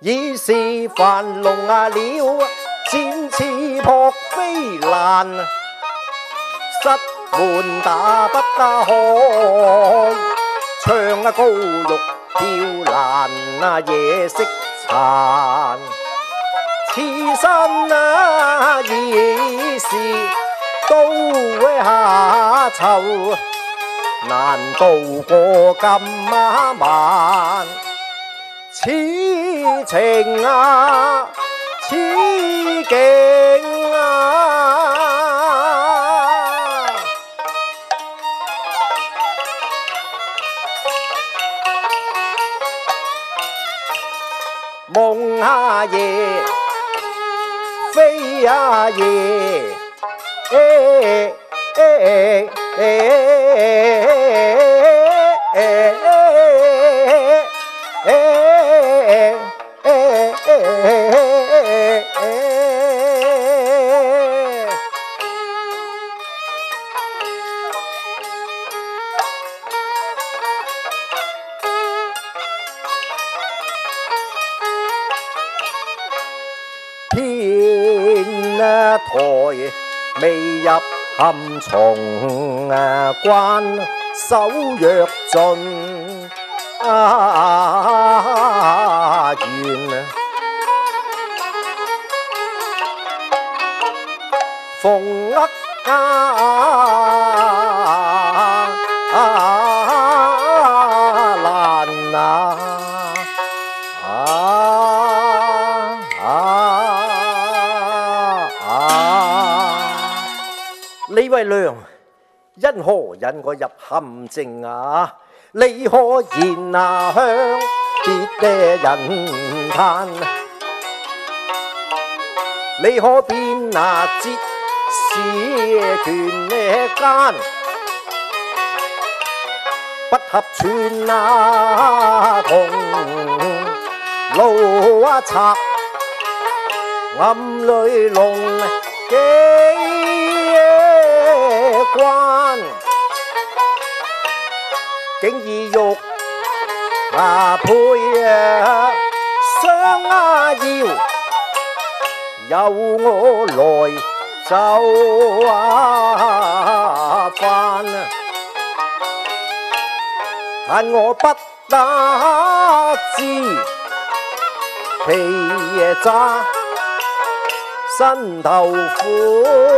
已是繁龙啊了，剑刺扑飞难，失门打不开，唱啊高玉吊兰啊夜色残，此生啊已是高下愁，难渡过今晚。此情啊，此景啊，梦啊夜，飞啊夜，哎哎哎哎哎哎哎哎天台未入暗藏关，守若尽阿缘，逢难啊。何引我入陷阱啊？你可言啊？向别的人叹，你可变啊？节是权奸，不合寸啊？同路啊？贼暗里弄机关。竟易玉华佩啊，双阿腰又我来走阿啊，恨我不得皮也渣，心头苦。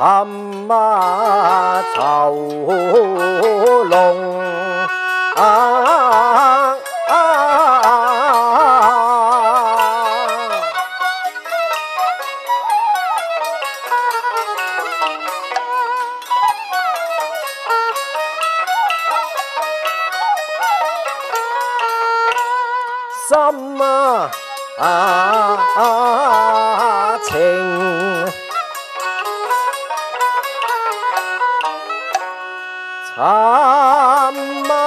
暗妈愁龙。 참마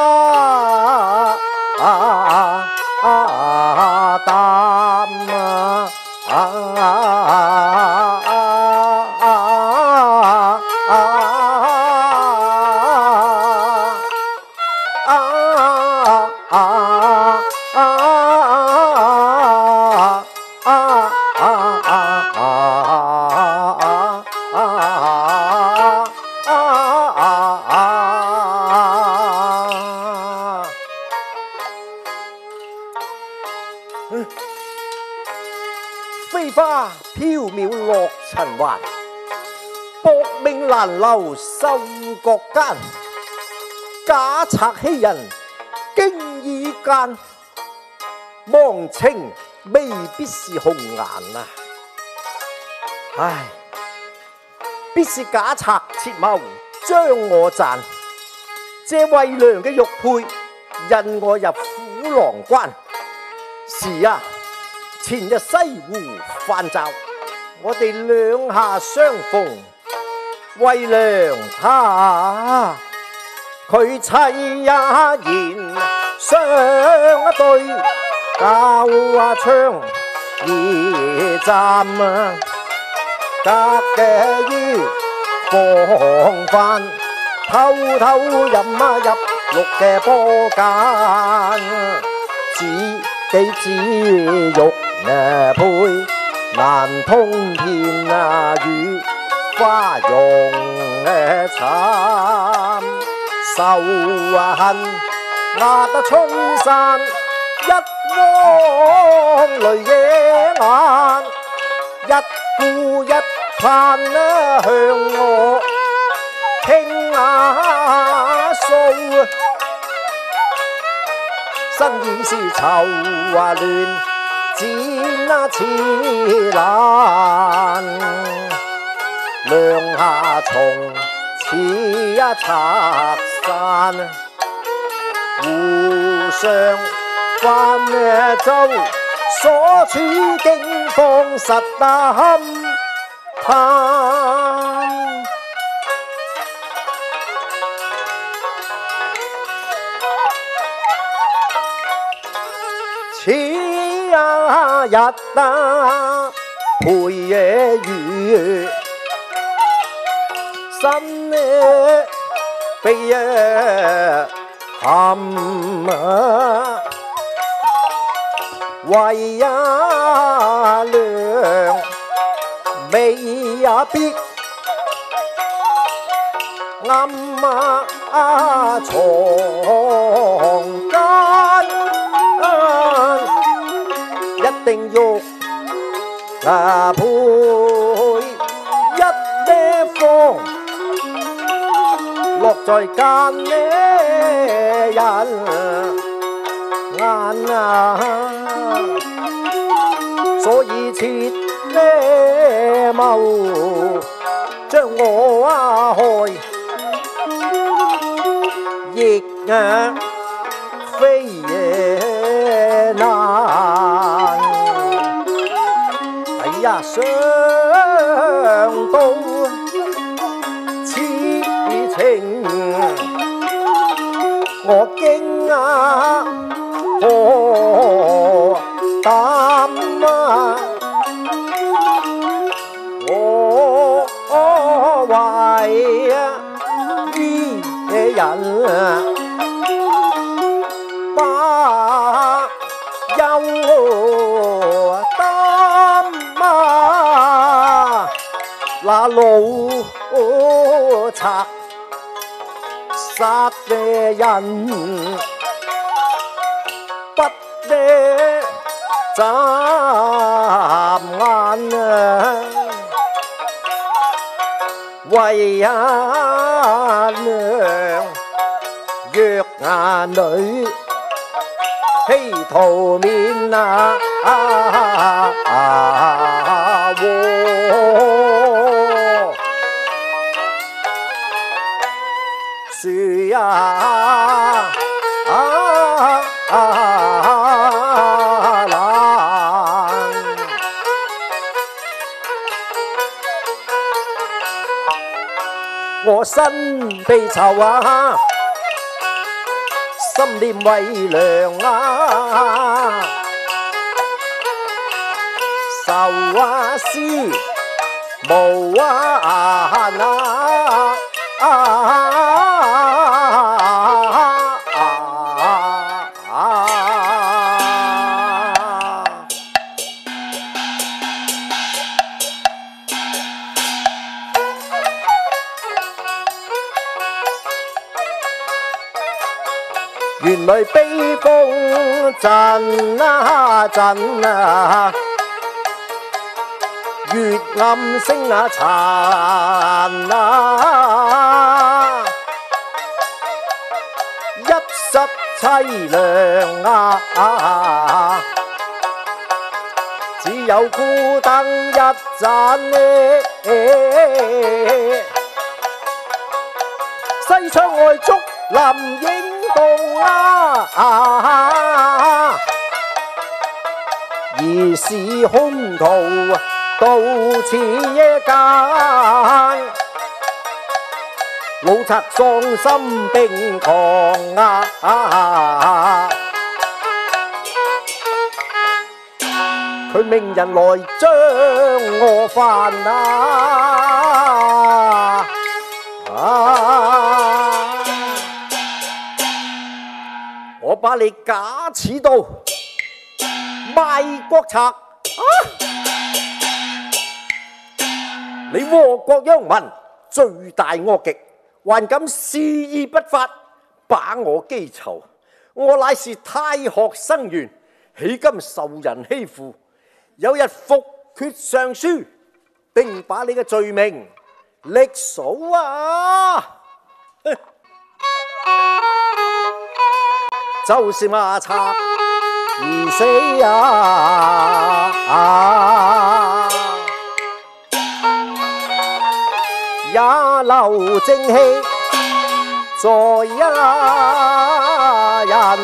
留秀国间，假贼欺人，惊意间，望清未必是红颜啊！唉，必是假贼切谋将我赚，借魏良嘅玉佩引我入虎狼关。是啊，前日西湖泛舟，我哋两下相逢。为良他，佢妻也然，相对交窗站啊，隔嘅腰防范，偷偷入入绿嘅波间，自己子玉配难通天啊语。花容惨，愁恨压得冲山一汪泪眼，一顾一盼啊向我倾啊诉，生意是愁啊乱，钱啊似难。梁下从此一拆散，互相分了所处经风实担此一日啊，陪月雨。心内啊，为娘未也必暗藏奸，一定要啊婆。在奸呢人，眼啊，所以设呢谋，将我啊害，亦啊非也难。哎呀！năm ô hoài ghi giận ba dâu tam là lũ chặt sát đê dân bắt đê 三娘，呀娘，若那女披头面啊，我谁呀？身被囚啊，心念为娘啊，愁啊思，无啊难啊。原内悲风阵阵啊，月暗星啊残啊，一室凄凉啊，只有孤灯一盏呢。西窗外竹林影。到啊！疑是空徒到此一间，老贼丧心病狂啊！佢命人来将我犯啊！我把你假此道卖国贼啊！你祸国殃民，罪大恶极，还敢肆意不法，把我积仇。我乃是太学生源，岂今受人欺负？有日复决上书，并把你嘅罪名力数啊！就是骂贼而死呀，也留正气在一人啊！